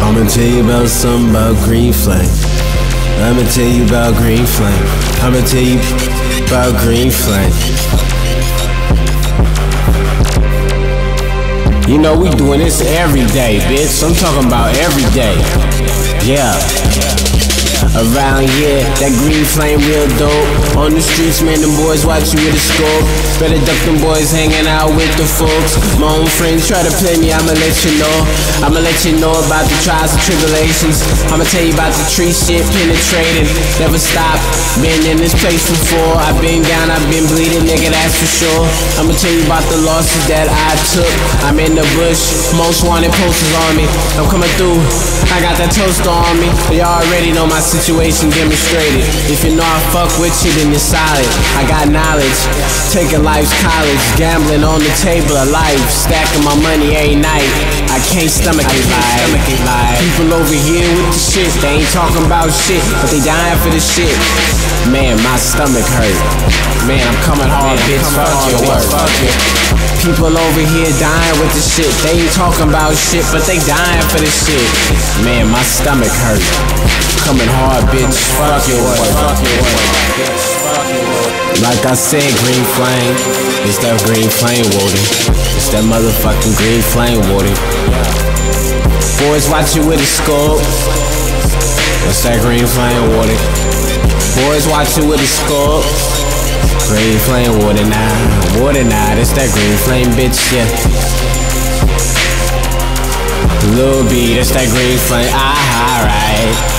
I'ma tell you about something about green flame. I'ma tell you about green flame. I'ma tell you about green flame. You know we doing this every day, bitch. I'm talking about every day. Yeah. Around here, that green flame real dope. On the streets, man, them boys watch you with a scope. Better duck them boys hanging out with the folks. My own friends try to play me, I'ma let you know. I'ma let you know about the trials and tribulations. I'ma tell you about the tree shit, penetrating. Never stop. Been in this place before. I've been down, I've been bleeding, nigga, that's for sure. I'ma tell you about the losses that I took. I'm in the bush, most wanted posters on me. I'm coming through, I got that toaster on me. Y'all already know my situation demonstrated. If you know I fuck with you, then you're solid. I got knowledge, taking life's college, gambling on the table of life, stacking my money every night. I can't stomach it, live. People over here with the shit, they ain't talking about shit, but they dying for the shit. Man, my stomach hurt. Man, I'm coming hard, bitch. Fuck your work. People over here dying with the shit. They ain't talking about shit, but they dying for this shit. Man, my stomach hurt. Coming hard, bitch. Fuck your work. Fuck your work. Like I said, green flame. It's that green flame water. It's that motherfucking green flame water. Boys watch you with a scope. It's that green flame water. Boys watch you with a scope. Green flame water now, water now. That's that green flame, bitch. Yeah. Lil B, that's that green flame. Ah, alright.